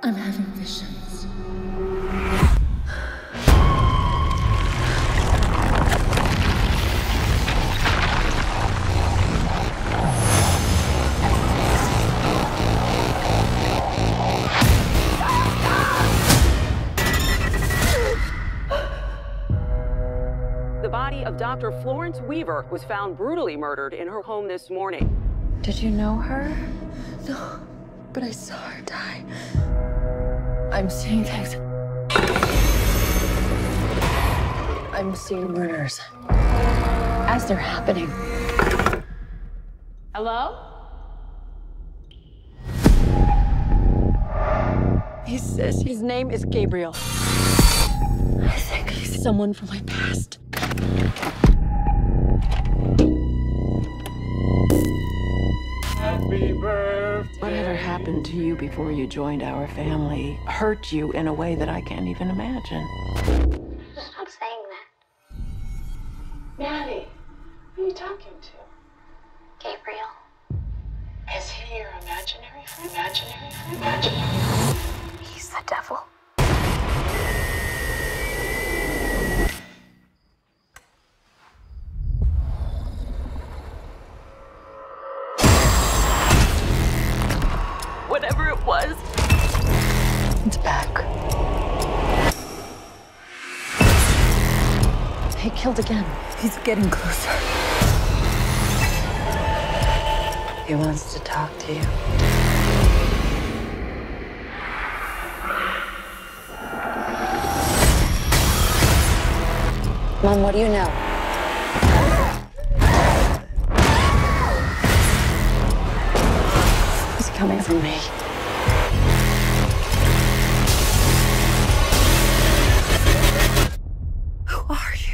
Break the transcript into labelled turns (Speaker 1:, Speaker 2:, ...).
Speaker 1: I'm having visions.
Speaker 2: The body of Dr. Florence Weaver was found brutally murdered in her home this morning.
Speaker 1: Did you know her? No, but I saw her die. I'm seeing things. I'm seeing murders as they're happening.
Speaker 2: Hello?
Speaker 1: He says his name is Gabriel. I think he's someone from my past.
Speaker 3: Birthday.
Speaker 4: Whatever happened to you before you joined our family hurt you in a way that I can't even imagine.
Speaker 5: Stop saying that.
Speaker 4: Maddie, who are you talking to?
Speaker 5: Gabriel.
Speaker 4: Is he your imaginary friend? Imaginary friend? Imaginary
Speaker 2: It was,
Speaker 1: It's back. He killed again. He's getting closer. He wants to talk to you. Mom, what do you know? He's coming for me. are you?